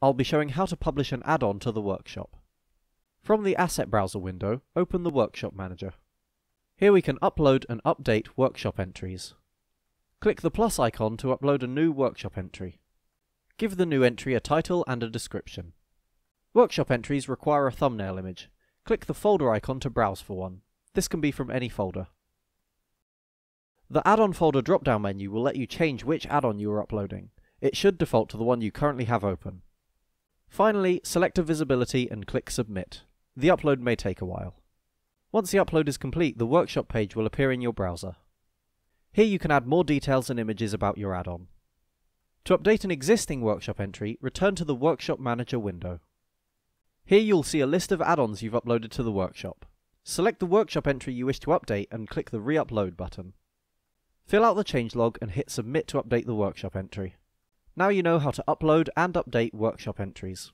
I'll be showing how to publish an add-on to the workshop. From the Asset Browser window, open the Workshop Manager. Here we can upload and update workshop entries. Click the plus icon to upload a new workshop entry. Give the new entry a title and a description. Workshop entries require a thumbnail image. Click the folder icon to browse for one. This can be from any folder. The add-on folder drop-down menu will let you change which add-on you are uploading. It should default to the one you currently have open. Finally, select a visibility and click Submit. The upload may take a while. Once the upload is complete, the workshop page will appear in your browser. Here you can add more details and images about your add-on. To update an existing workshop entry, return to the Workshop Manager window. Here you'll see a list of add-ons you've uploaded to the workshop. Select the workshop entry you wish to update and click the Re-upload button. Fill out the changelog and hit Submit to update the workshop entry. Now you know how to upload and update workshop entries.